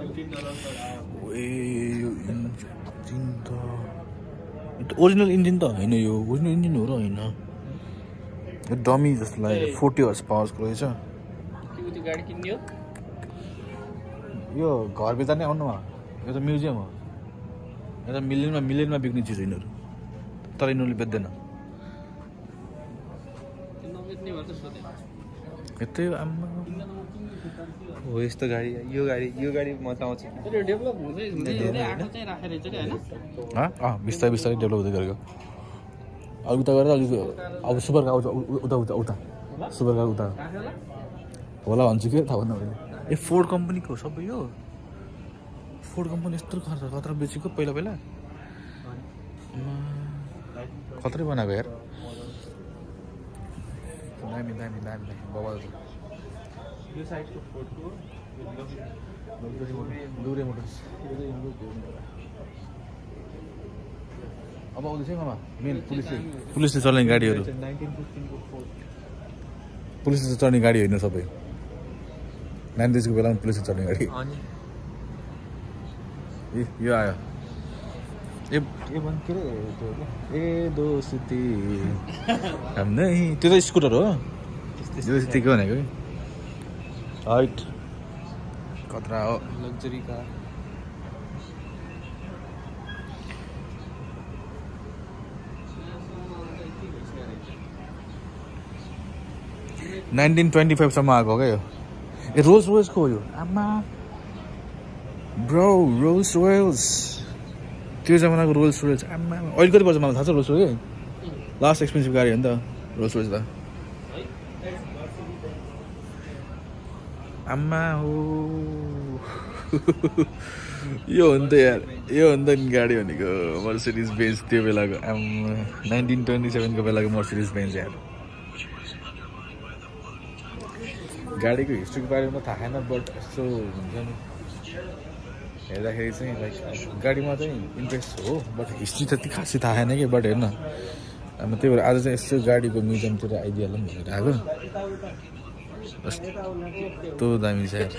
Engine त original engine त होइन यो ओरिजिनल इन्जिन हो र होइन यो डमी जस्तो लाग्यो फोर्टी हर्स पावरको रहेछ यो घर बेच्दा नै आउनु यो त म्युजियम हो यो त मिलियनमा मिलियनमा बिक्ने चिज हो यिनीहरू तर यिनीहरूले बेच्दैन यतै हो आम्मा हो यस्तो गाडी यो गाडी यो गाडी म त आउँछ। बिस्तारै बिस्तारै डेभलप हुँदै गरेको। अब उता गरेर अलिक अब सुपर कार उता उता उता उता। सुपर कार उता। होला भन्छु कि? थाहा भएन मैले। ए फोर्ड कम्पनीको सबै यो फोर्ड कम्पनी यस्तो खतरा खतरा बेचेको पहिला पहिला? खत्रै बनाएको यार। दामी दामी दामी दामी बबाल। छ यो साइडको फोटो लुरे मोटर्स अब आउँदैछ मामा मेन पुलिसले पुलिसले चल्ने गाडीहरू पुलिसले चढ्ने गाडी होइन सबै नाइन्टिजको बेलामा पुलिसले चढ्ने गाडी ए यो आयो ए के भन् के अरे? ए दोस्ती हम नहीं त्यो त स्कुटर हो दोस्ती के भनेको हाइट खतरा हो लग्जरी कार नाइन्टिन ट्वेन्टी फाइभसम्म आएको हो क्या यो ए रोल्स रोयल्सको हो यो आमा ब्रो रोल्स रोयल्स त्यो जमानाको रोल्स रोयल्स आमा अहिले कति पर्छ मलाई थाहा छ रोल्स रोयल लास्ट एक्सपेन्सिभ गाडी हो नि त रोल्स रोयल्स त आमा हो यो हो नि त यार यो हो नि त नि गाडी भनेको मर्सिडिज बेन्च त्यो बेलाको आम्मा नाइन्टिन ट्वेन्टी सेभेनको बेलाको मर्सिडिज बेन्च यार गाडीको हिस्ट्रीको बारेमा थाहा छैन बट यस्तो हुन्छ नि हेर्दाखेरि चाहिँ लाइक गाडीमा चाहिँ इन्ट्रेस्ट हो बट हिस्ट्री त्यति खासै थाहा छैन कि बट हेर्न अब त्यही भएर आज चाहिँ यस्तो गाडीको म्युजियमतिर आइदिइहालौँ भनेर आएको कस्तो दामी छ यार